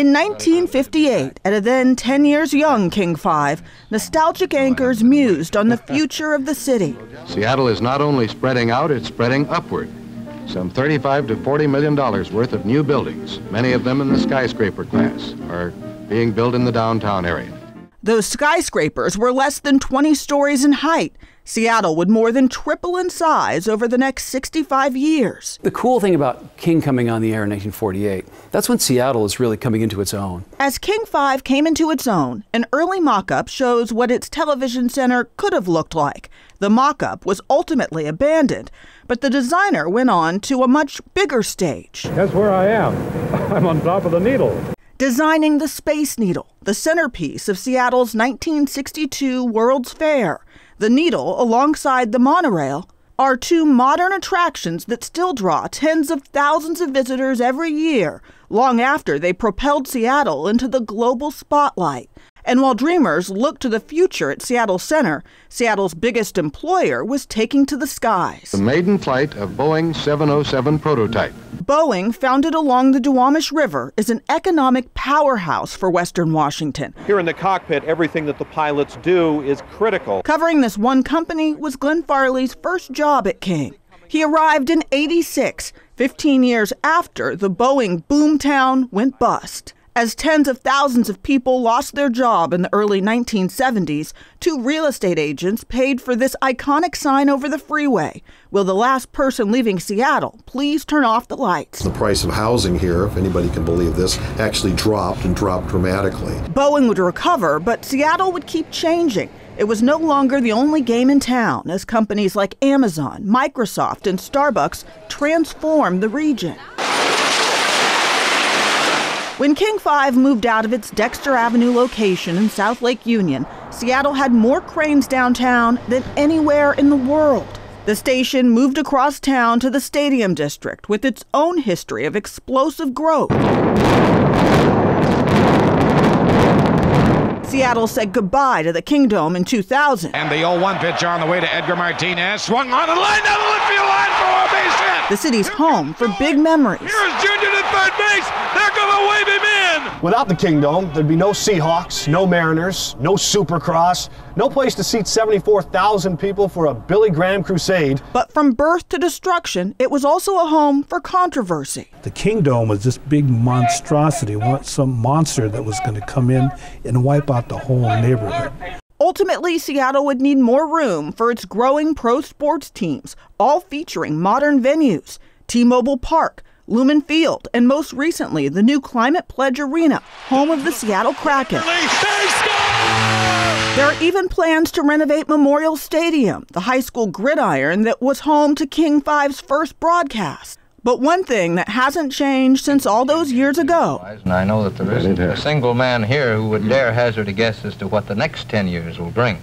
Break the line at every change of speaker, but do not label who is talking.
In 1958, at a then 10 years young King 5, nostalgic anchors mused on the future of the city.
Seattle is not only spreading out, it's spreading upward. Some 35 to 40 million dollars worth of new buildings, many of them in the skyscraper class, are being built in the downtown area.
Those skyscrapers were less than 20 stories in height. Seattle would more than triple in size over the next 65 years.
The cool thing about King coming on the air in 1948, that's when Seattle is really coming into its own.
As King 5 came into its own, an early mock up shows what its television center could have looked like. The mock up was ultimately abandoned, but the designer went on to a much bigger stage.
That's where I am? I'm on top of the needle
designing the Space Needle, the centerpiece of Seattle's 1962 World's Fair. The Needle, alongside the monorail, are two modern attractions that still draw tens of thousands of visitors every year, long after they propelled Seattle into the global spotlight. And while dreamers looked to the future at Seattle Center, Seattle's biggest employer was taking to the skies.
The maiden flight of Boeing 707 prototype.
Boeing, founded along the Duwamish River, is an economic powerhouse for Western Washington.
Here in the cockpit, everything that the pilots do is critical.
Covering this one company was Glenn Farley's first job at King. He arrived in 86, 15 years after the Boeing boomtown went bust. As tens of thousands of people lost their job in the early 1970s, two real estate agents paid for this iconic sign over the freeway. Will the last person leaving Seattle please turn off the lights?
The price of housing here, if anybody can believe this, actually dropped and dropped dramatically.
Boeing would recover, but Seattle would keep changing. It was no longer the only game in town as companies like Amazon, Microsoft, and Starbucks transformed the region. When King 5 moved out of its Dexter Avenue location in South Lake Union, Seattle had more cranes downtown than anywhere in the world. The station moved across town to the Stadium District with its own history of explosive growth. Seattle said goodbye to the Kingdome in 2000.
And the 0-1 pitch on the way to Edgar Martinez. Swung on the line down the left field line for a base hit.
The city's home for big memories.
Here's Junior to third base. They're going to wave him in.
Without the Kingdome, there'd be no Seahawks, no Mariners, no Supercross, no place to seat 74,000 people for a Billy Graham crusade.
But from birth to destruction, it was also a home for controversy.
The Kingdome was this big monstrosity, some monster that was going to come in and wipe out the whole neighborhood.
Ultimately, Seattle would need more room for its growing pro sports teams, all featuring modern venues T Mobile Park, Lumen Field, and most recently, the new Climate Pledge Arena, home of the Seattle Kraken. There are even plans to renovate Memorial Stadium, the high school gridiron that was home to King 5's first broadcast. But one thing that hasn't changed since all those years ago.
And I know that there isn't a single man here who would dare hazard a guess as to what the next 10 years will bring.